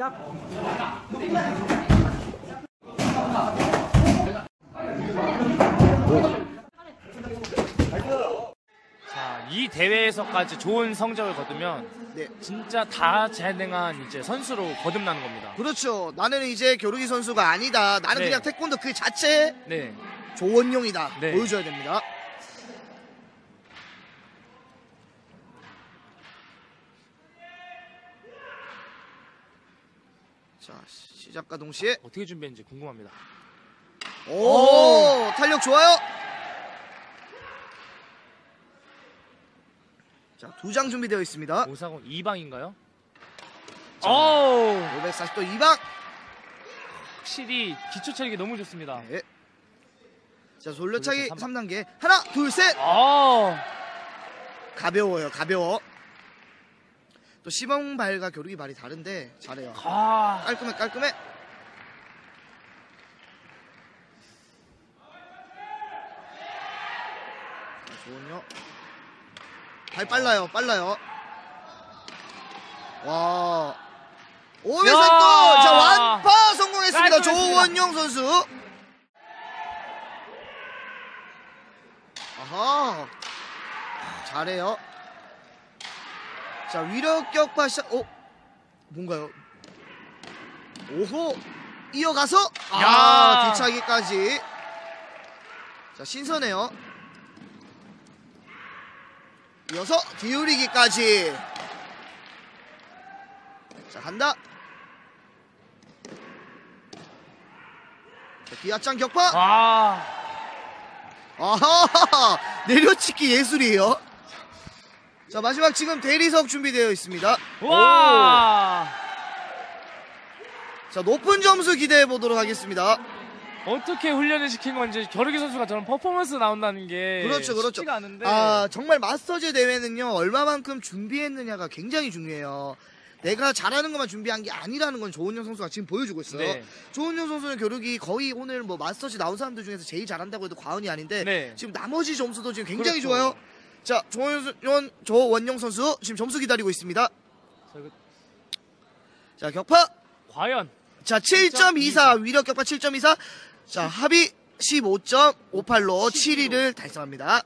자, 이 대회에서까지 좋은 성적을 거두면 네. 진짜 다 재능한 이제 선수로 거듭나는 겁니다. 그렇죠. 나는 이제 겨루기 선수가 아니다. 나는 네. 그냥 태권도 그 자체 네. 조원용이다. 네. 보여줘야 됩니다. 자, 시작과 동시에 어떻게 준비했는지 궁금합니다. 오, 탄력 좋아요. 자, 두 장 준비되어 있습니다. 오사공 2방인가요? 자. 오! 540도 2방. 확실히 기초 체력이 너무 좋습니다. 네. 자, 돌려차기 돌려차 3단계. 하나, 둘, 셋. 어. 가벼워요, 가벼워. 또 시범발과 겨루기 발이 다른데 잘해요. 아. 깔끔해, 깔끔해. 자, 좋은요. 발 빨라요, 빨라요. 와. 오메 야! 살도 자 완파 성공했습니다. 조원용 선수. 아하. 잘해요. 자 위력 격파 시작. 어 뭔가요? 오호 이어가서 아 야! 뒤차기까지. 자 신선해요. 이어서 뒤우리기까지. 자 간다. 자, 기아짱 격파. 아. 아하 내려치기 예술이에요. 자 마지막 지금 대리석 준비되어 있습니다. 와. 자 높은 점수 기대해 보도록 하겠습니다. 어떻게 훈련을 시킨 건지 겨루기 선수가 저런 퍼포먼스 나온다는 게 그렇죠, 그렇죠. 쉽지가 않은데 아 정말 마스터즈 대회는요 얼마만큼 준비했느냐가 굉장히 중요해요. 내가 잘하는 것만 준비한 게 아니라는 건 조은영 선수가 지금 보여주고 있어요. 네. 조은영 선수는 겨루기 거의 오늘 뭐 마스터즈 나온 사람들 중에서 제일 잘한다고 해도 과언이 아닌데 네. 지금 나머지 점수도 지금 굉장히 그렇죠. 좋아요. 자 조원 조원영 선수 지금 점수 기다리고 있습니다. 자, 격파 과연 자 7.24 위력 격파 7.24 자 합이 15.58로 7위를 달성합니다.